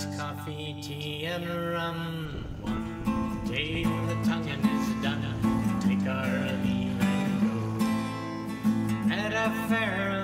us coffee, tea, and rum. One day the tonguing is done, take our leave and go. At a fair,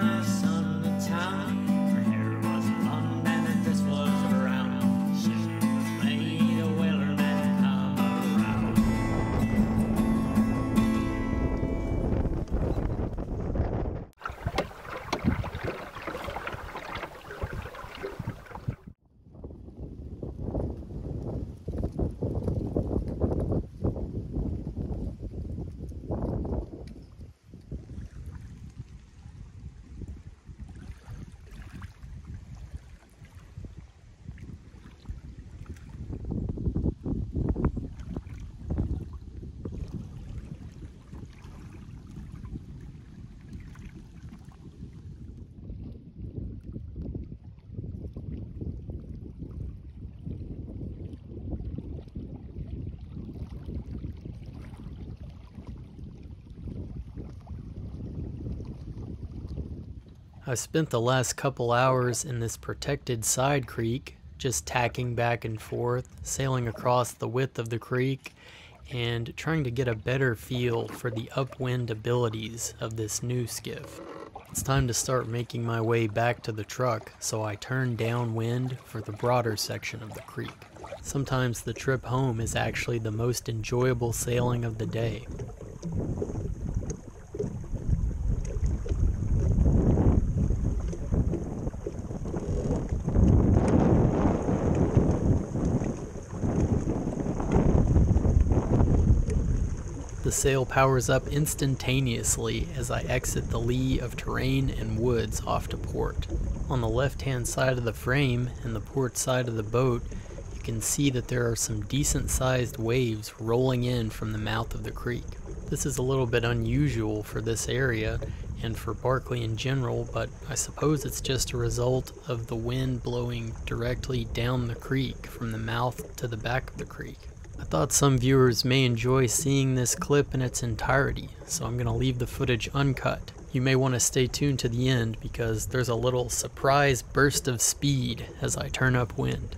I've spent the last couple hours in this protected side creek, just tacking back and forth, sailing across the width of the creek, and trying to get a better feel for the upwind abilities of this new skiff. It's time to start making my way back to the truck, so I turn downwind for the broader section of the creek. Sometimes the trip home is actually the most enjoyable sailing of the day. The sail powers up instantaneously as I exit the lee of terrain and woods off to port. On the left hand side of the frame and the port side of the boat, you can see that there are some decent sized waves rolling in from the mouth of the creek. This is a little bit unusual for this area and for Barkley in general, but I suppose it's just a result of the wind blowing directly down the creek from the mouth to the back of the creek. I thought some viewers may enjoy seeing this clip in its entirety, so I'm going to leave the footage uncut. You may want to stay tuned to the end because there's a little surprise burst of speed as I turn upwind.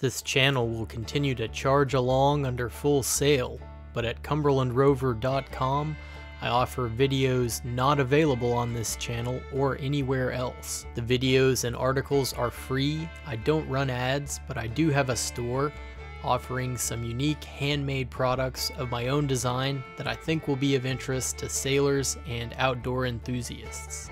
This channel will continue to charge along under full sail, but at cumberlandrover.com I offer videos not available on this channel or anywhere else. The videos and articles are free, I don't run ads, but I do have a store offering some unique handmade products of my own design that I think will be of interest to sailors and outdoor enthusiasts.